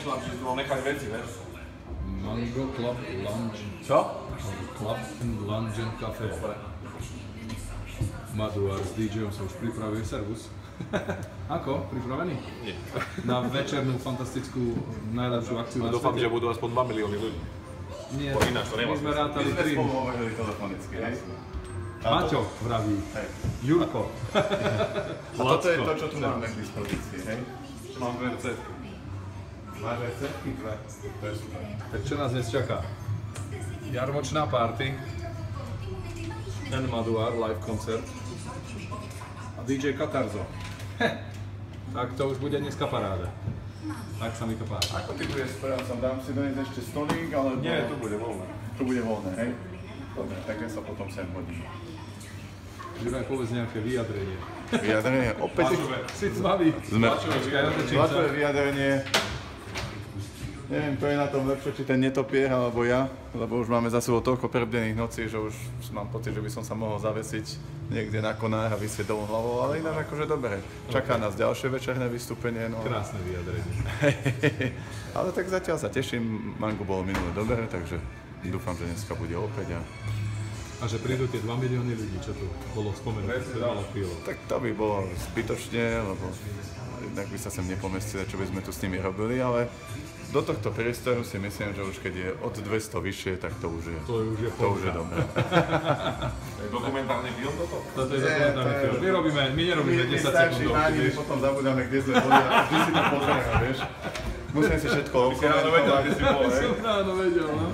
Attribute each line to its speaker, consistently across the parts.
Speaker 1: rozmýšľam, či tu mám nechať veci, vieš.
Speaker 2: Mango Club Lounge.
Speaker 1: Čo?
Speaker 2: Club and Lounge and Cafe. Maduar s DJom sa už pripravuje, servus. Ako? Pripravený?
Speaker 1: Nie.
Speaker 2: Na večernú fantastickú najlepšiu akciu na
Speaker 1: Dúfam, že budú aspoň 2 milióny ľudí.
Speaker 2: Nie,
Speaker 1: Bo ináč to nemá
Speaker 2: my sme rátali
Speaker 3: My sme spolu hovorili telefonicky, hej?
Speaker 2: Maťo vraví.
Speaker 3: Hej.
Speaker 2: Jurko.
Speaker 3: A toto je to, čo tu máme k dispozícii, hej?
Speaker 1: Mám recepty.
Speaker 3: Máš receptky dve? To je super.
Speaker 2: Tak čo nás dnes čaká? Jarmočná party. N Maduar live koncert. A DJ Katarzo. tak to už bude dneska paráda. Tak sa mi to páči.
Speaker 3: Ako ty budeš správcom? Dám si doniesť ešte stolík, alebo...
Speaker 1: Nie, tu bude voľné.
Speaker 3: Tu bude voľné, hej? Dobre, tak ja sa potom sem hodím.
Speaker 2: Juraj, povedz nejaké vyjadrenie.
Speaker 3: Vyjadrenie, opäť
Speaker 2: Si tmavý.
Speaker 3: Sme-. Zlatové vyjadrenie. Neviem, to je na tom lepšie, či ten netopier alebo ja, lebo už máme za sebou toľko prebdených nocí, že už mám pocit, že by som sa mohol zavesiť niekde na konách a vysieť dolu hlavou, ale ináč akože dobre. Čaká nás ďalšie večerné vystúpenie, no.
Speaker 2: Krásne vyjadrenie.
Speaker 3: ale tak zatiaľ sa teším, Mango bolo minulé dobre, takže dúfam, že dneska bude opäť a
Speaker 2: A že prídu tie 2 milióny ľudí, čo tu bolo spomenuté pred malou chvíľou.
Speaker 3: tak to by bolo zbytočne, lebo jednak by sa sem nepomestili, čo by sme tu s nimi robili, ale do tohto priestoru si myslím, že už keď je od 200 vyššie, tak to už je,
Speaker 2: To už je
Speaker 3: to už je dobré.
Speaker 1: To je dokumentárny film toto?
Speaker 2: Toto je dokumentárny
Speaker 3: to je-
Speaker 2: film. My robíme, my nerobíme 10 sekúndovky,
Speaker 3: ani my
Speaker 2: vieš.
Speaker 3: potom zabudáme, kde sme boli a vždy si to pozrieme, vieš. Musím si všetko
Speaker 1: Ty si ráno vedel, kde si bol, hej?
Speaker 2: Som ráno vedel, no.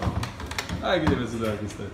Speaker 2: Tak ideme si do aký stať.